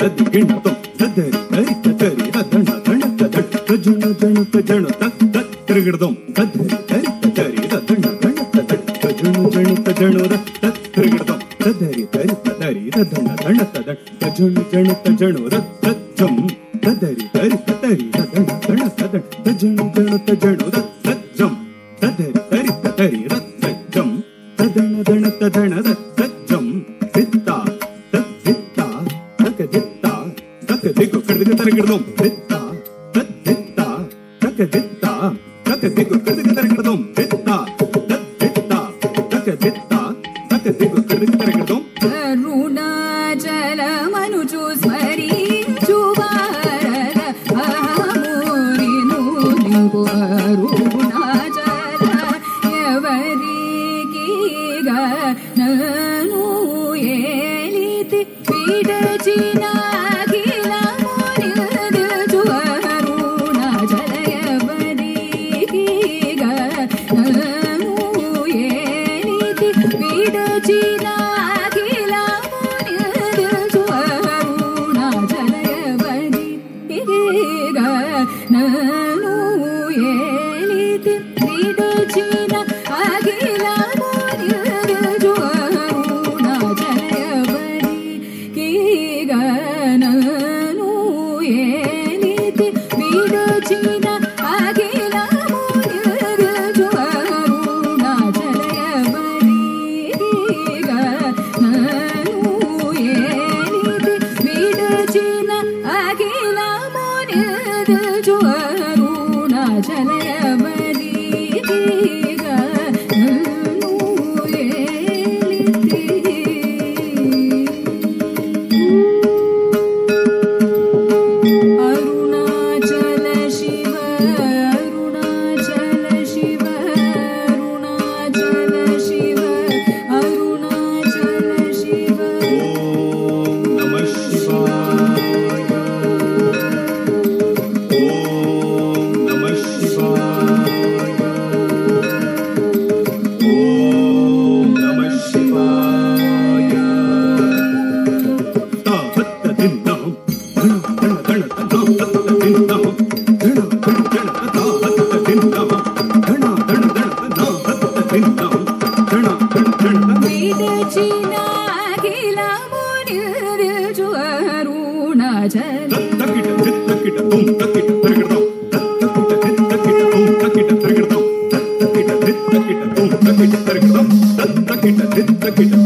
ತದ್ ಗಿಣ್ತು ತದ್ ಹರಿ ತರಿ ಹದಣ ದಣ ತದಣ ತಜಣ ಜಣ ತಜಣ ತತ್ ತತ್ ತಿರುಗಿಡ್ದಂ ತದ್ ಹರಿ ತರಿ ಹದಣ ದಣ ತದಣ ತಜಣ ಜಣ ತಜಣ ತತ್ ತಿರುಗಿಡ್ದಂ ತದ್ ಹರಿ ತರಿ ತರಿ ಹದಣ ದಣ ತದಣ ತಜಣ ಜಣ ತಜಣ ತತ್ ತತ್ ಜಂ ತದರಿ ತರಿ ತರಿ ಹದಣ ದಣ ತದಣ ತಜಣ ಜಣ ತಜಣ Look,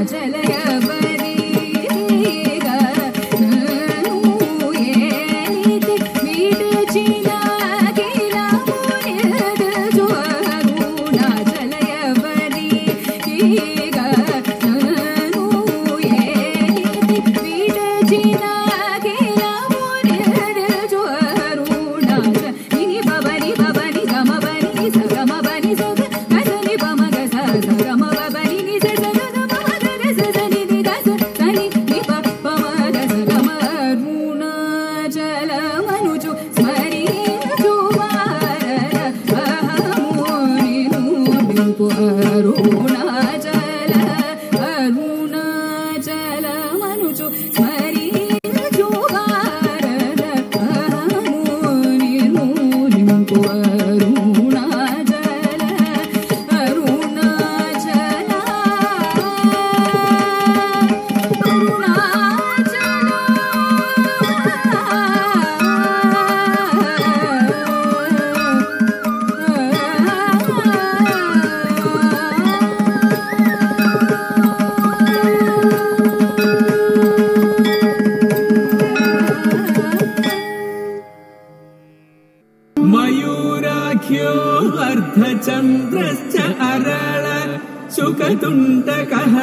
i tell you తుంటకహ